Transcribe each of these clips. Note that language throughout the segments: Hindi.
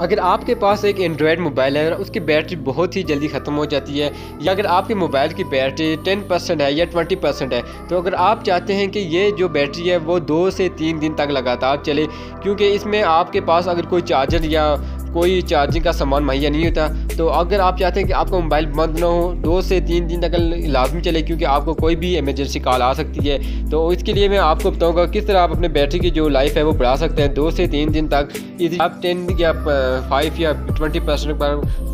अगर आपके पास एक एंड्रॉयड मोबाइल है, उसकी बैटरी बहुत ही जल्दी ख़त्म हो जाती है, या अगर आपके मोबाइल की बैटरी 10 परसेंट है या ट्वेंटी परसेंट है तो अगर आप चाहते हैं कि ये जो बैटरी है, वो दो से तीन दिन तक लगातार चले, क्योंकि इसमें आपके पास अगर कोई चार्जर या कोई चार्जिंग का सामान मुहैया नहीं होता। तो अगर आप चाहते हैं कि आपका मोबाइल बंद ना हो, दो से तीन दिन तक लाजमी चले, क्योंकि आपको कोई भी इमरजेंसी कॉल आ सकती है। तो इसके लिए मैं आपको बताऊँगा किस तरह आप अपने बैटरी की जो लाइफ है वो बढ़ा सकते हैं। दो से तीन दिन तक यदि आप टेन या फाइव या ट्वेंटी परसेंट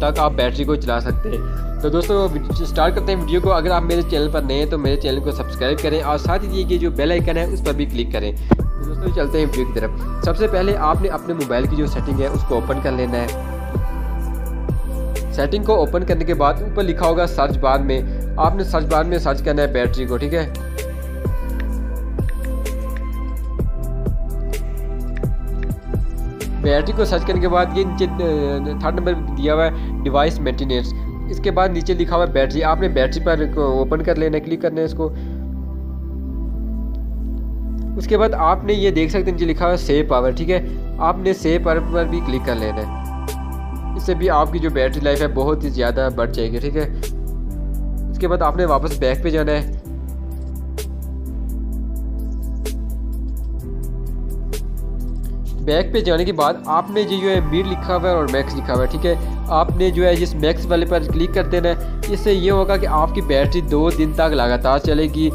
तक आप बैटरी को चला सकते हैं। तो दोस्तों स्टार्ट करते हैं वीडियो को। अगर आप मेरे चैनल पर नए हैं तो मेरे चैनल को सब्सक्राइब करें और साथ ही ये जो बेल आइकन है, उस पर भी क्लिक करें। तो दोस्तों चलते हैं वीडियो की तरफ़। सबसे पहले आपने अपने मोबाइल की जो सेटिंग है, उसको ओपन कर लेना है। सेटिंग को ओपन करने के बाद ऊपर लिखा होगा सर्च बार में। आपने सर्च बार में सर्च करना है बैटरी को, ठीक है? बैटरी को सर्च करने के बाद ये नीचे थर्ड नंबर दिया हुआ है डिवाइस मेंटेनेंस इसके बाद नीचे लिखा हुआ है बैटरी आपने बैटरी पर ओपन कर लेना क्लिक करना है इसको। उसके बाद आपने ये देख सकते हैं, नीचे लिखा हुआ है सेव पावर ठीक है? आपने सेव पावर पर भी क्लिक कर लेना है। इससे भी आपकी जो बैटरी लाइफ है, बहुत ही ज़्यादा बढ़ जाएगी, ठीक है? उसके बाद आपने वापस बैक पे जाना है। बैक पे जाने के बाद आपने जो है मीड लिखा हुआ है और मैक्स लिखा हुआ है, ठीक है? आपने जो है, जिस मैक्स वाले पर क्लिक कर देना है इससे ये होगा कि आपकी बैटरी दो दिन तक लगातार चलेगी।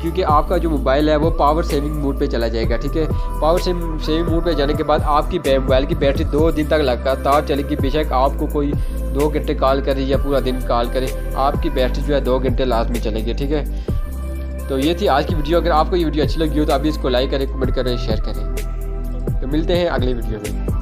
क्योंकि आपका जो मोबाइल है, वो पावर सेविंग मोड पे चला जाएगा, ठीक है? पावर सेविंग मोड पे जाने के बाद आपकी मोबाइल की बैटरी दो दिन तक लगातार चलेगी। बेशक आपको कोई दो घंटे कॉल करे या पूरा दिन कॉल करे, आपकी बैटरी जो है दो घंटे लास्ट में चलेगी, ठीक है? तो ये थी आज की वीडियो अगर आपको ये वीडियो अच्छी लगी हो तो आप इसको लाइक करें कमेंट करें शेयर करें। तो मिलते हैं अगली वीडियो में।